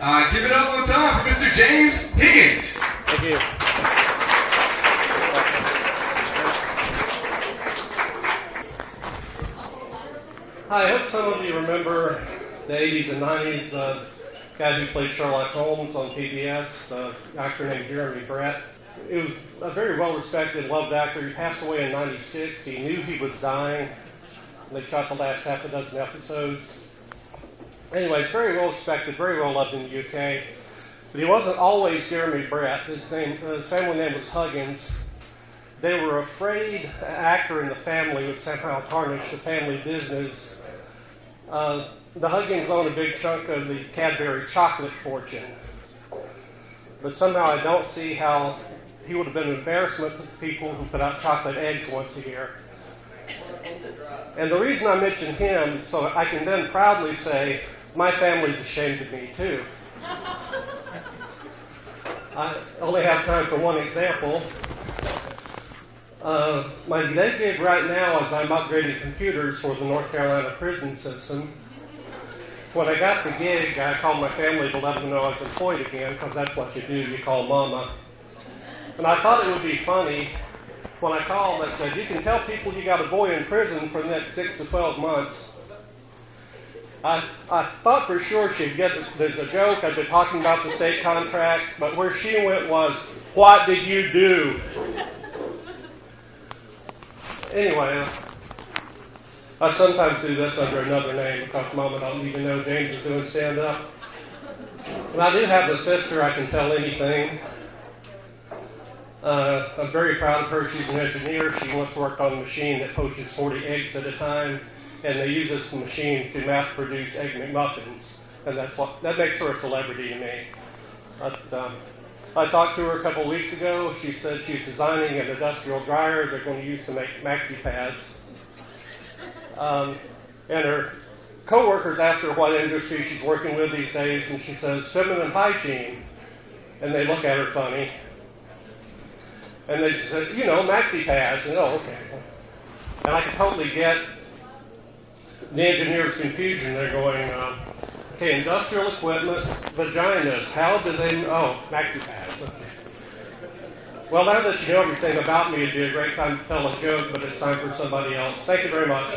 Uh, give it up one time for Mr. James Higgins. Thank you. Hi, I hope some of you remember the 80s and 90s. Uh, guy who played Sherlock Holmes on PBS, uh, actor named Jeremy Brett. He was a very well-respected, loved actor. He passed away in '96. He knew he was dying. They shot the last half a dozen episodes. Anyway, very well respected, very well loved in the UK. But he wasn't always Jeremy Brett. His name, uh, his family name was Huggins. They were afraid an actor in the family would somehow tarnish the family business. Uh, the Huggins owned a big chunk of the Cadbury chocolate fortune. But somehow I don't see how he would have been an embarrassment to the people who put out chocolate eggs once a year. And the reason I mention him so I can then proudly say, my family's ashamed of me too. I only have time for one example. Uh, my day gig right now is I'm upgrading computers for the North Carolina prison system. When I got the gig, I called my family to let them know I was employed again because that's what you do. You call mama. And I thought it would be funny when I called. I said, "You can tell people you got a boy in prison for the next six to twelve months." I, I thought for sure she'd get there's a joke. I've been talking about the state contract, but where she went was, "What did you do?" Anyway, I sometimes do this under another name because Mama don't even know James is doing stand up. And I do have a sister I can tell anything. Uh, I'm very proud of her. She's an engineer. She once worked on a machine that poaches 40 eggs at a time, and they use this machine to mass produce egg McMuffins, and that's what that makes her a celebrity to me. But, um, I talked to her a couple weeks ago. She said she's designing an industrial dryer they're going to use to make maxi pads. Um, and her coworkers asked her what industry she's working with these days, and she says feminine hygiene. And they look at her funny. And they said, you know, maxi pads. And oh, okay. And I can totally get the engineer's confusion. They're going, uh, okay, industrial equipment, vaginas. How do they? Oh, maxi pads. Well, now that you know everything about me, it'd be a great time to tell a joke, but it's time for somebody else. Thank you very much.